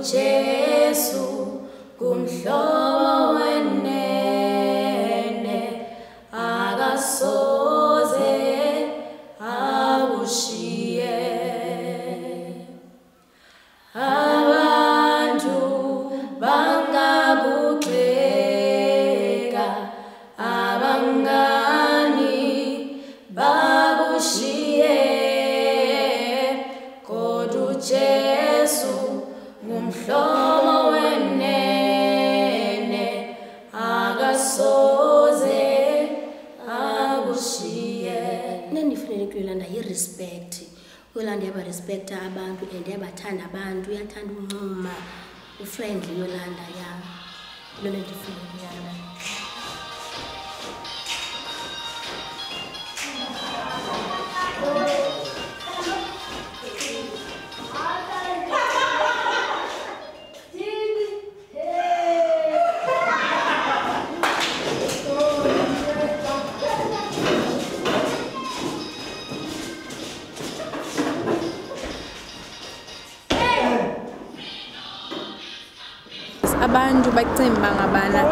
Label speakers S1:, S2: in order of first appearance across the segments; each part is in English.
S1: uJesu kumhlobo wenene akasoze akushiye ngumhlobo wenene akasoze akushiye.
S2: Nendifanele kuyolanda yi-respect uyolanda uyabarespekta abantu and uyabathanda abantu uyathanda uncuma. Ufriendly yolanda ya. Loo nto ndifuna kuyala
S3: abantu bacimba ngabana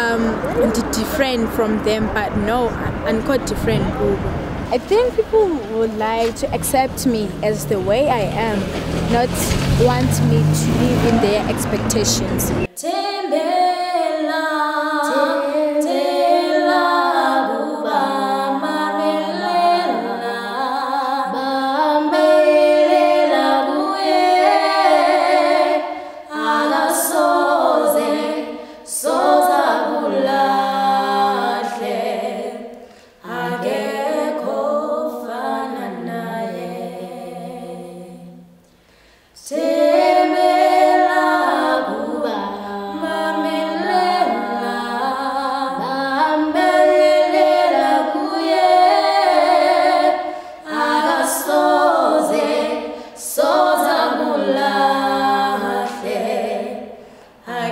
S3: um ndi-different from them but no I'm andikho different kubo. I think people would like to accept me as the way i am not want me to live in their expectations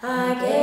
S1: I guess.